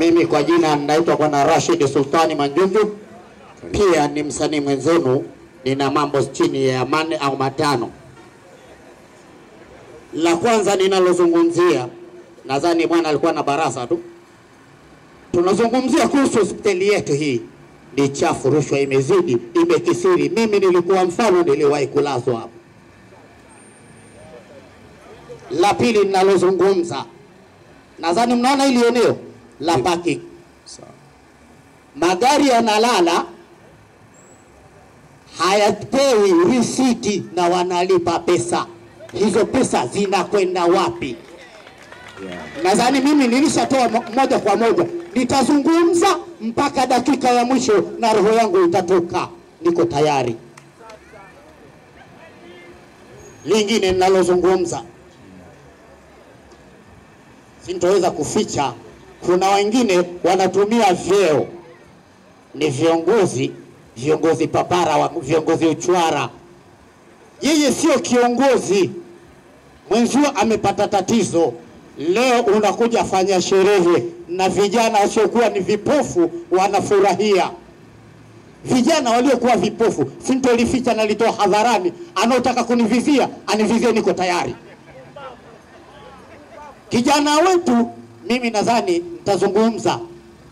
Mimi kwa jina ninaitwa Bwana Rashid Sultani Manjunju, pia ni msanii mwenzenu. Nina mambo chini ya manne au matano. La kwanza ninalozungumzia, nadhani bwana alikuwa na barasa tu, tunazungumzia kuhusu hospitali yetu hii ni chafu, rushwa imezidi, imekisiri. Mimi nilikuwa mfano, niliwahi kulazwa hapo. La pili ninalozungumza, nadhani mnaona hili eneo la parking, magari yanalala hayapewi risiti na wanalipa pesa. Hizo pesa zinakwenda wapi? Nadhani mimi nilishatoa mo- moja kwa moja, nitazungumza mpaka dakika ya mwisho na roho yangu itatoka, niko tayari. Lingine ninalozungumza. Sintoweza kuficha, kuna wengine wanatumia vyeo, ni viongozi, viongozi papara, wa- viongozi uchwara. Yeye sio kiongozi, mwenzio amepata tatizo, leo unakuja fanya sherehe na vijana wasiokuwa ni vipofu wanafurahia. Vijana waliokuwa vipofu, sintolificha, nalitoa hadharani. Anaotaka kunivizia anivizie, niko tayari. Kijana wetu, mimi nadhani nitazungumza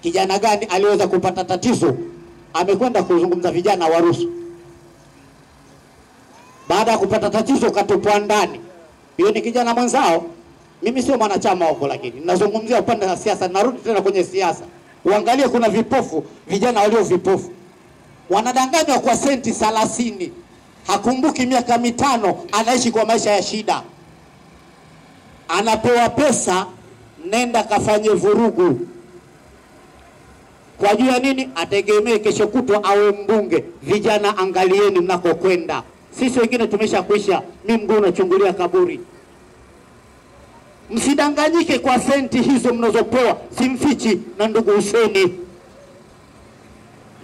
kijana gani aliweza kupata tatizo, amekwenda kuzungumza vijana warusu baada ya kupata tatizo katupwa ndani. Hiyo ni kijana mwenzao. Mimi sio mwanachama huko, lakini nazungumzia upande wa siasa. Narudi tena kwenye siasa, uangalie, kuna vipofu, vijana walio vipofu wanadanganywa kwa senti thelathini. Hakumbuki miaka mitano, anaishi kwa maisha ya shida, anapewa pesa, nenda kafanye vurugu kwa juu ya nini? Ategemee kesho kutwa awe mbunge. Vijana, angalieni mnakokwenda. Sisi wengine tumesha kwisha, mi mguu unachungulia kaburi. Msidanganyike kwa senti hizo mnazopewa, simfichi na ndugu Huseni,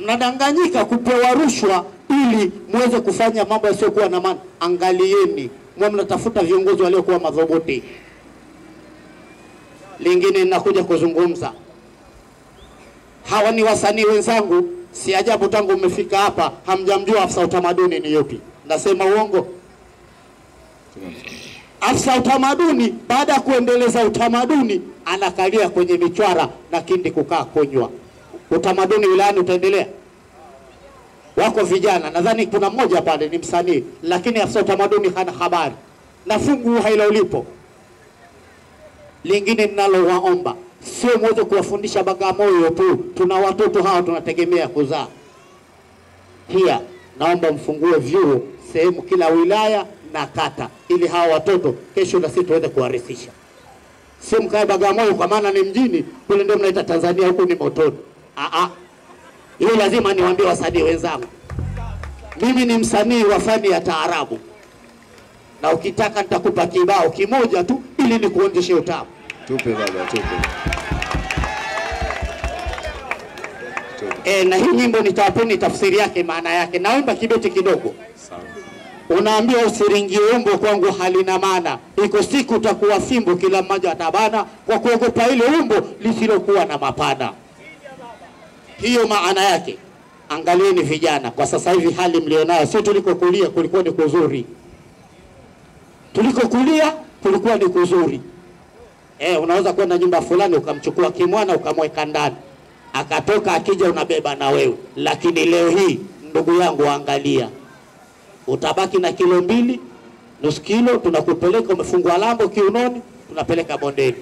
mnadanganyika kupewa rushwa ili muweze kufanya mambo yasiyokuwa na maana. Angalieni, mwe mnatafuta viongozi waliokuwa madhubuti. Lingine ninakuja kuzungumza hawa ni wasanii wenzangu, si ajabu tangu mmefika hapa hamjamjua afisa utamaduni ni yupi. Nasema uongo? Afisa utamaduni baada ya kuendeleza utamaduni anakalia kwenye michwara na kindi kukaa kunywa. Utamaduni wilayani utaendelea? Wako vijana, nadhani kuna mmoja pale ni msanii, lakini afisa utamaduni hana habari na fungu hailo lipo. Lingine ninalowaomba sio mweze kuwafundisha Bagamoyo tu, tuna watoto hawa tunategemea kuzaa. Pia naomba mfungue vyuo sehemu kila wilaya na kata, ili hawa watoto kesho na sisi tuweze kuwarithisha. Sio mkae Bagamoyo kwa maana ni mjini, kule ndio mnaita Tanzania, huku ni motoni. Aa, hiyo lazima niwaambie wasanii wenzangu, mimi ni msanii wa fani ya taarabu, na ukitaka nitakupa kibao kimoja tu ili nikuonjeshe utamu. Tupe baba, tupe. E, na hii nyimbo nitawapeni tafsiri yake, maana yake. Naomba kibeti kidogo. Unaambia usiringi umbo kwangu halina maana, iko siku utakuwa fimbo, kila mmoja atabana kwa kuogopa ile umbo lisilokuwa na mapana. Hiyo maana yake. Angalieni vijana, kwa sasa hivi hali mlionayo, sio tulikokulia kulikuwa ni kuzuri, tulikokulia kulikuwa ni kuzuri. Eh, unaweza kwenda nyumba fulani ukamchukua kimwana ukamweka ndani akatoka, akija unabeba na wewe. Lakini leo hii ndugu yangu, angalia, utabaki na kilo mbili nusu kilo, tunakupeleka umefungwa lambo kiunoni, tunapeleka bondeni.